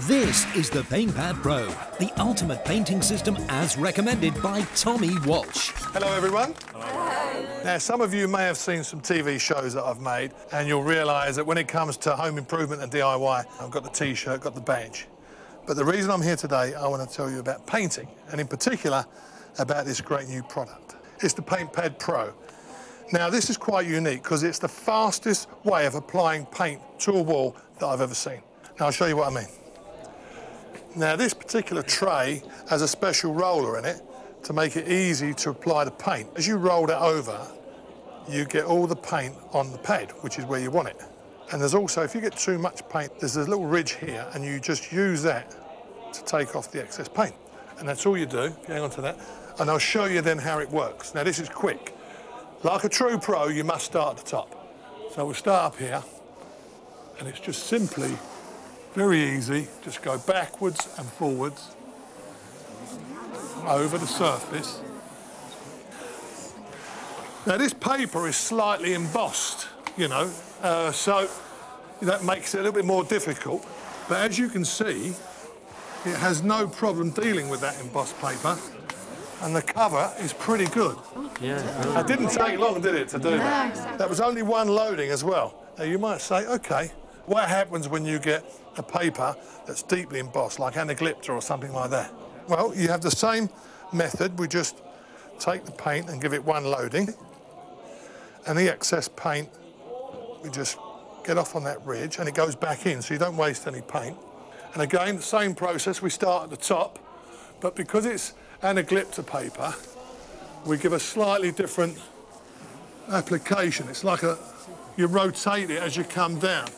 This is the PaintPad Pro, the ultimate painting system as recommended by Tommy Walsh. Hello, everyone. Hello. Now, some of you may have seen some TV shows that I've made, and you'll realise that when it comes to home improvement and DIY, I've got the T-shirt, got the badge. But the reason I'm here today, I want to tell you about painting, and in particular, about this great new product. It's the PaintPad Pro. Now, this is quite unique because it's the fastest way of applying paint to a wall that I've ever seen. Now, I'll show you what I mean. Now, this particular tray has a special roller in it to make it easy to apply the paint. As you roll it over, you get all the paint on the pad, which is where you want it. And there's also, if you get too much paint, there's a little ridge here, and you just use that to take off the excess paint. And that's all you do, hang on to that. And I'll show you then how it works. Now, this is quick. Like a true pro, you must start at the top. So we'll start up here, and it's just simply very easy, just go backwards and forwards over the surface. Now this paper is slightly embossed, you know, uh, so that makes it a little bit more difficult. But as you can see, it has no problem dealing with that embossed paper and the cover is pretty good. Yeah. It didn't take long, did it, to do that? That was only one loading as well. Now you might say, OK, what happens when you get a paper that's deeply embossed, like anaglypta or something like that? Well, you have the same method. We just take the paint and give it one loading. And the excess paint, we just get off on that ridge and it goes back in, so you don't waste any paint. And again, the same process. We start at the top, but because it's anaglypta paper, we give a slightly different application. It's like a, you rotate it as you come down.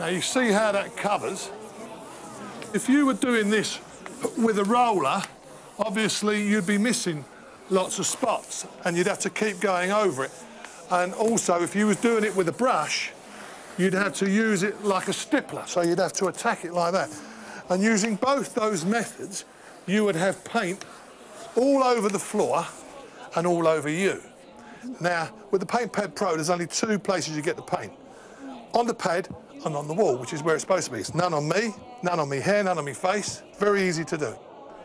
Now you see how that covers. If you were doing this with a roller, obviously you'd be missing lots of spots and you'd have to keep going over it. And also, if you was doing it with a brush, you'd have to use it like a stippler, so you'd have to attack it like that. And using both those methods, you would have paint all over the floor and all over you. Now, with the Paint Pad Pro, there's only two places you get the paint. On the pad and on the wall, which is where it's supposed to be. It's none on me, none on me hair, none on me face. Very easy to do.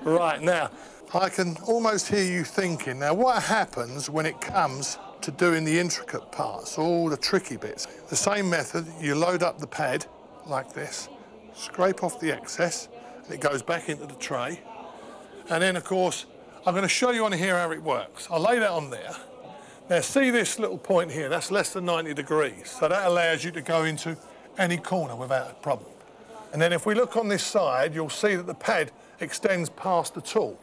Right, now, I can almost hear you thinking, now what happens when it comes to doing the intricate parts, all the tricky bits? The same method, you load up the pad like this, scrape off the excess, and it goes back into the tray. And then, of course, I'm going to show you on here how it works. I'll lay that on there. Now, see this little point here? That's less than 90 degrees. So that allows you to go into any corner without a problem. And then if we look on this side, you'll see that the pad extends past the tool.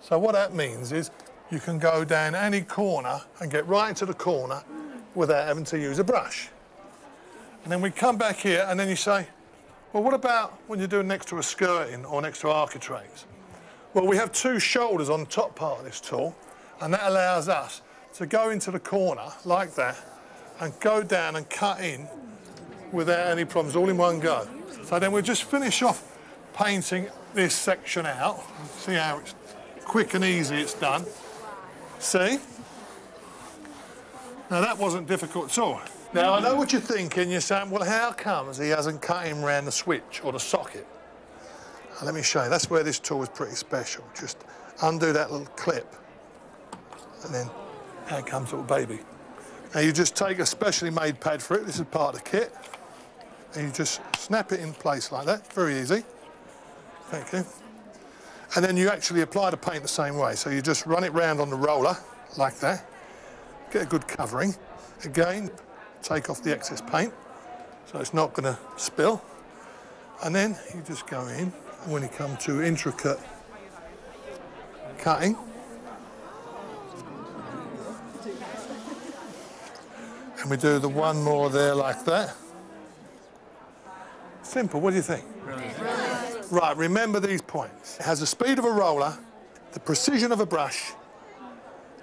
So what that means is you can go down any corner and get right into the corner without having to use a brush. And then we come back here and then you say, well, what about when you're doing next to a skirting or next to architraves? Well, we have two shoulders on the top part of this tool, and that allows us to go into the corner like that and go down and cut in without any problems, all in one go. So then we'll just finish off painting this section out. See how it's quick and easy it's done. See? Now that wasn't difficult at all. Now I know what you're thinking, you're saying, well how comes he hasn't cut him around the switch or the socket? Now, let me show you, that's where this tool is pretty special. Just undo that little clip and then out comes little baby. Now you just take a specially made pad for it, this is part of the kit and you just snap it in place like that, very easy. Thank you. And then you actually apply the paint the same way. So you just run it round on the roller like that, get a good covering. Again, take off the excess paint so it's not going to spill. And then you just go in, and when you come to intricate cutting, and we do the one more there like that. Simple, what do you think? Brilliant. Right, remember these points. It has the speed of a roller, the precision of a brush,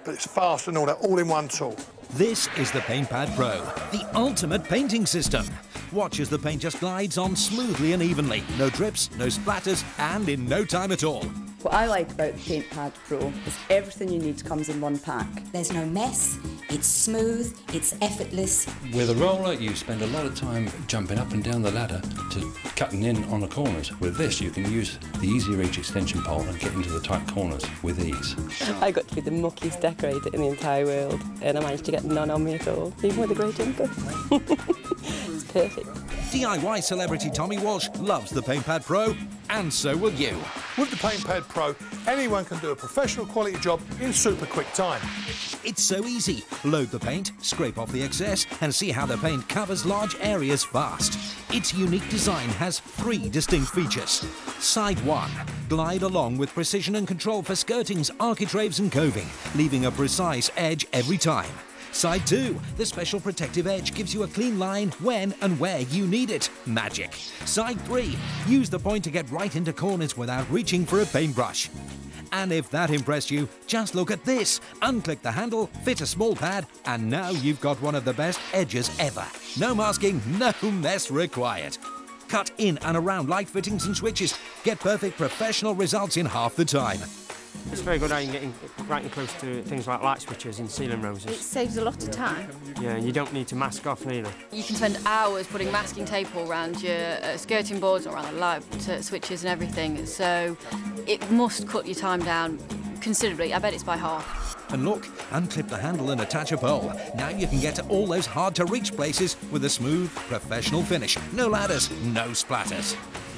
but it's fast and all that, all in one tool. This is the PaintPad Pro, the ultimate painting system. Watch as the paint just glides on smoothly and evenly. No drips, no splatters, and in no time at all. What I like about the PaintPad Pro is everything you need comes in one pack. There's no mess, It's smooth, it's effortless. With a roller, you spend a lot of time jumping up and down the ladder to cutting in on the corners. With this, you can use the Easy Reach extension pole and get into the tight corners with ease. I got to be the muckiest decorator in the entire world, and I managed to get none on me at all, even with a great jumper. it's perfect. DIY celebrity Tommy Walsh loves the PaintPad Pro, and so will you. With the PaintPad Pro, anyone can do a professional quality job in super quick time. It's so easy. Load the paint, scrape off the excess, and see how the paint covers large areas fast. Its unique design has three distinct features. Side 1. Glide along with precision and control for skirtings, architraves and coving, leaving a precise edge every time. Side 2. The special protective edge gives you a clean line when and where you need it. Magic. Side 3. Use the point to get right into corners without reaching for a paintbrush. And if that impressed you, just look at this. Unclick the handle, fit a small pad, and now you've got one of the best edges ever. No masking, no mess required. Cut in and around light fittings and switches. Get perfect professional results in half the time. It's very good how you can get in, right and close to things like light switches and ceiling roses. It saves a lot of time. Yeah, you don't need to mask off either. You can spend hours putting masking tape all around your uh, skirting boards or around the light uh, switches and everything. So it must cut your time down considerably. I bet it's by half. And look, unclip the handle and attach a pole. Now you can get to all those hard to reach places with a smooth, professional finish. No ladders, no splatters.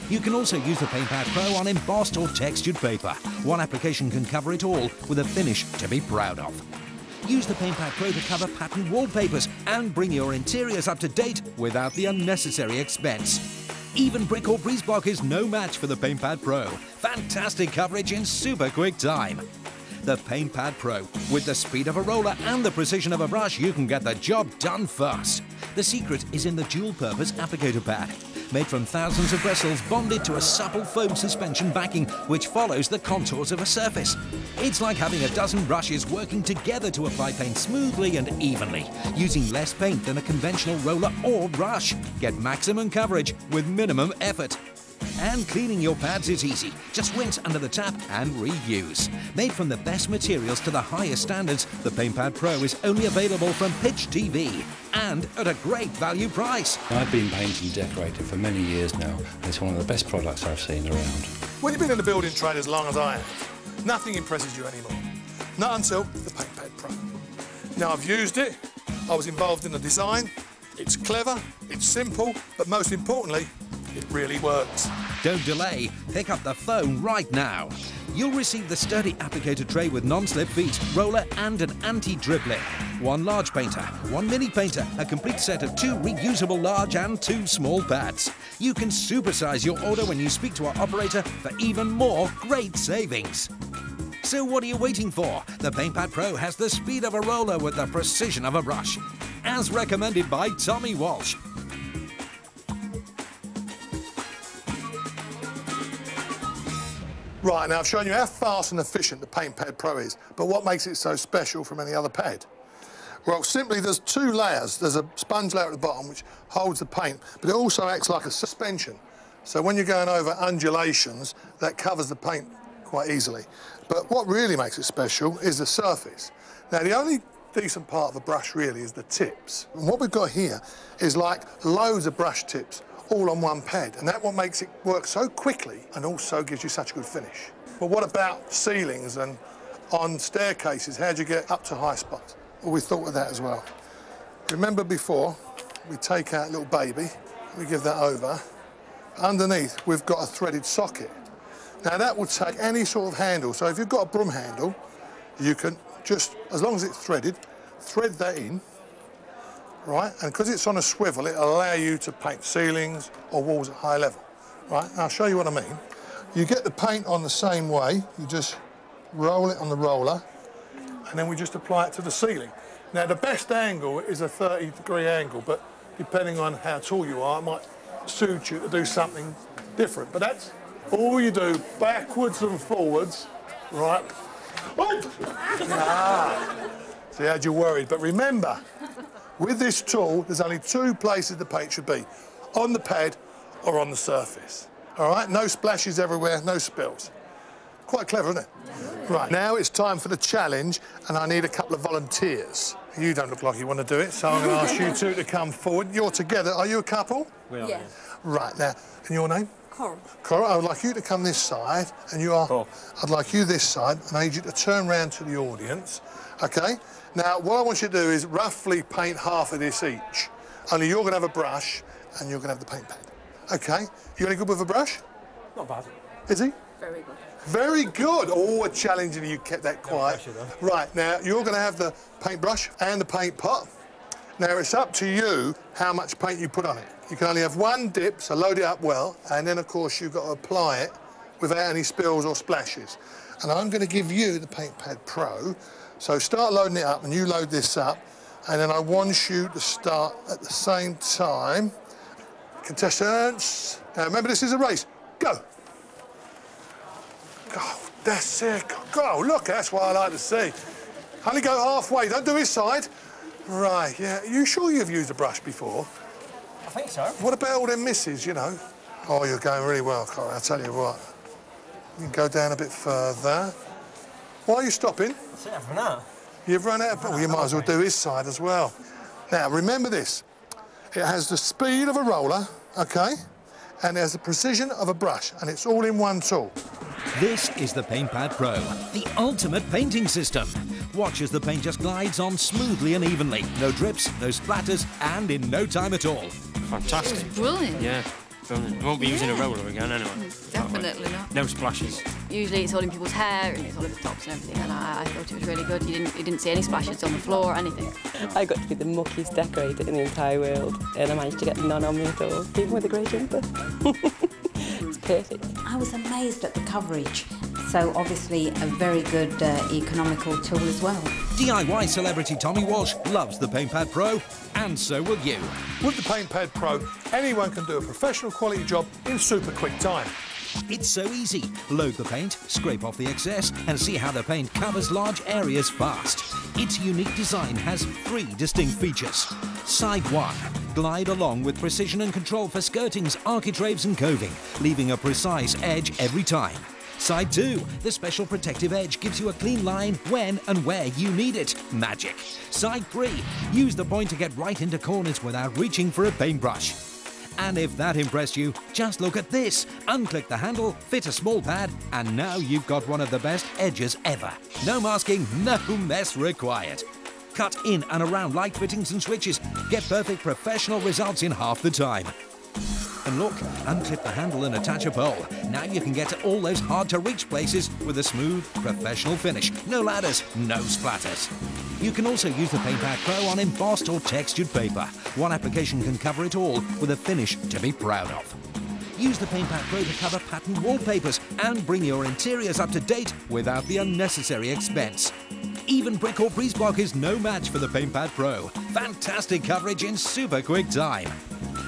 You can also use the PaintPad Pro on embossed or textured paper. One application can cover it all with a finish to be proud of. Use the PaintPad Pro to cover patterned wallpapers and bring your interiors up to date without the unnecessary expense. Even brick or breeze block is no match for the PaintPad Pro. Fantastic coverage in super quick time. The PaintPad Pro. With the speed of a roller and the precision of a brush, you can get the job done fast. The secret is in the dual-purpose applicator pad. Made from thousands of bristles bonded to a supple foam suspension backing which follows the contours of a surface. It's like having a dozen brushes working together to apply paint smoothly and evenly, using less paint than a conventional roller or brush. Get maximum coverage with minimum effort. And cleaning your pads is easy. Just rinse under the tap and reuse. Made from the best materials to the highest standards, the PaintPad Pro is only available from Pitch TV and at a great value price. I've been painting and decorating for many years now, and it's one of the best products I've seen around. When you've been in the building trade as long as I have, nothing impresses you anymore. Not until the PaintPad Pro. Now I've used it, I was involved in the design, it's clever, it's simple, but most importantly, it really works. Don't delay. Pick up the phone right now. You'll receive the sturdy applicator tray with non-slip feet, roller and an anti-drip lip. One large painter, one mini painter, a complete set of two reusable large and two small pads. You can supersize your order when you speak to our operator for even more great savings. So what are you waiting for? The PaintPad Pro has the speed of a roller with the precision of a brush. As recommended by Tommy Walsh. Right, now I've shown you how fast and efficient the Paint Pad Pro is, but what makes it so special from any other pad? Well, simply there's two layers. There's a sponge layer at the bottom which holds the paint, but it also acts like a suspension. So when you're going over undulations, that covers the paint quite easily. But what really makes it special is the surface. Now, the only decent part of a brush really is the tips. And what we've got here is like loads of brush tips all on one pad, and that's what makes it work so quickly and also gives you such a good finish. But what about ceilings and on staircases? How do you get up to high spots? Well, we thought of that as well. Remember before, we take out little baby, we give that over. Underneath, we've got a threaded socket. Now that will take any sort of handle. So if you've got a broom handle, you can just, as long as it's threaded, thread that in, right? And because it's on a swivel, it'll allow you to paint ceilings or walls at high level, right? And I'll show you what I mean. You get the paint on the same way, you just roll it on the roller, and then we just apply it to the ceiling. Now, the best angle is a 30 degree angle, but depending on how tall you are, it might suit you to do something different. But that's all you do, backwards and forwards, right? Oh! Ah. See, had you worried. But remember, with this tool, there's only two places the paint should be, on the pad or on the surface. All right, no splashes everywhere, no spills. Quite clever, isn't it? Right, now it's time for the challenge, and I need a couple of volunteers. You don't look like you want to do it, so I'm going to ask you two to come forward. You're together. Are you a couple? We are. Yeah. Right, now, and your name? Coral. Cora, I would like you to come this side, and you are. Cool. I'd like you this side, and I need you to turn round to the audience. Okay? Now, what I want you to do is roughly paint half of this each. Only you're going to have a brush, and you're going to have the paint pad. Okay? You any good with a brush? Not bad. Is he? Very good. Very good. Oh, a challenge, and you kept that quiet. pressure, right, now, you're going to have the paintbrush and the paint pot. Now, it's up to you how much paint you put on it. You can only have one dip, so load it up well, and then, of course, you've got to apply it without any spills or splashes. And I'm going to give you the Paint Pad Pro. So start loading it up, and you load this up, and then I want you to start at the same time. Contestants, now remember this is a race. Go. Go. That's it. Go. Look, that's what I like to see. Only go halfway. Don't do his side. Right, yeah. Are You sure you've used a brush before? I think so. What about all them misses, you know? Oh, you're going really well, Corey. I'll tell you what. You can go down a bit further. Why are you stopping? That's it for now. You've run out of... Well, you might as well do his side as well. Now, remember this. It has the speed of a roller, OK? And it has the precision of a brush, and it's all in one tool. This is the PaintPad Pro, the ultimate painting system. Watch as the paint just glides on smoothly and evenly. No drips, no splatters, and in no time at all. Fantastic. Brilliant. Yeah, brilliant. Won't be using a roller again anyway. Definitely not. No splashes. Usually it's all in people's hair and it's all over the tops and everything, and I, I thought it was really good. You didn't, you didn't see any splashes on the floor or anything. I got to be the muckiest decorator in the entire world, and I managed to get none on me at all, even with a grey jumper. it's perfect. I was amazed at the coverage. So obviously a very good uh, economical tool as well. DIY celebrity Tommy Walsh loves the PaintPad Pro, and so will you. With the PaintPad Pro, anyone can do a professional quality job in super quick time. It's so easy. Load the paint, scrape off the excess, and see how the paint covers large areas fast. Its unique design has three distinct features. Side 1. Glide along with precision and control for skirtings, architraves and coving, leaving a precise edge every time. Side 2. The special protective edge gives you a clean line when and where you need it. Magic. Side 3. Use the point to get right into corners without reaching for a paintbrush. And if that impressed you, just look at this. Unclick the handle, fit a small pad, and now you've got one of the best edges ever. No masking, no mess required. Cut in and around light fittings and switches. Get perfect professional results in half the time. And look, unclip the handle and attach a pole. Now you can get to all those hard to reach places with a smooth, professional finish. No ladders, no splatters. You can also use the PaintPad Pro on embossed or textured paper. One application can cover it all with a finish to be proud of. Use the PaintPad Pro to cover patterned wallpapers and bring your interiors up to date without the unnecessary expense. Even brick or breeze block is no match for the PaintPad Pro. Fantastic coverage in super quick time.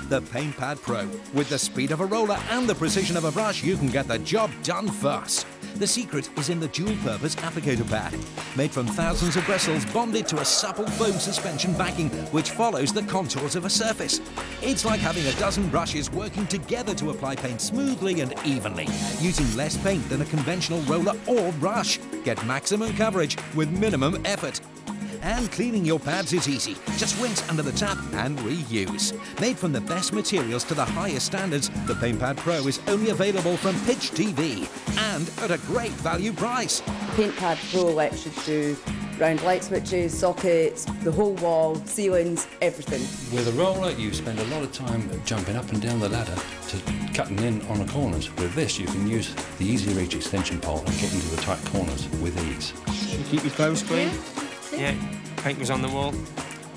The PaintPad Pro. With the speed of a roller and the precision of a brush, you can get the job done fast. The secret is in the dual-purpose applicator pad. Made from thousands of bristles bonded to a supple foam suspension backing which follows the contours of a surface. It's like having a dozen brushes working together to apply paint smoothly and evenly, using less paint than a conventional roller or brush. Get maximum coverage with minimum effort. And cleaning your pads is easy. Just rinse under the tap and reuse. Made from the best materials to the highest standards, the PaintPad Pro is only available from Pitch TV and at a great value price. PaintPad Pro lets you do round light switches, sockets, the whole wall, ceilings, everything. With a roller, you spend a lot of time jumping up and down the ladder to cutting in on the corners. With this, you can use the Easy Reach extension pole and get into the tight corners with ease. Keep your clothes clean. Yeah. Yeah, paint was on the wall.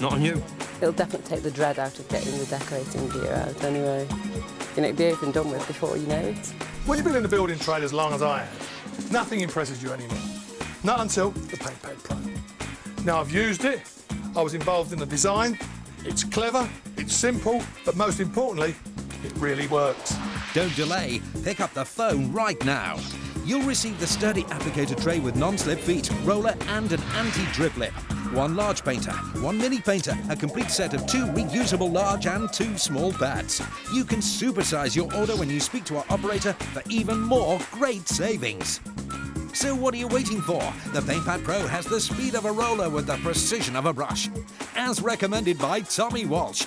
Not on you. It'll definitely take the dread out of getting the decorating gear out anyway. You know, it'll be over and done with before you know it. When you've been in the building trade as long as I have, nothing impresses you anymore. Not until the PaintPad Pro. Now, I've used it, I was involved in the design, it's clever, it's simple, but most importantly, it really works. Don't delay. Pick up the phone right now. You'll receive the sturdy applicator tray with non-slip feet, roller and an anti-drip lip. One large painter, one mini painter, a complete set of two reusable large and two small pads. You can supersize your order when you speak to our operator for even more great savings. So what are you waiting for? The PaintPad Pro has the speed of a roller with the precision of a brush. As recommended by Tommy Walsh,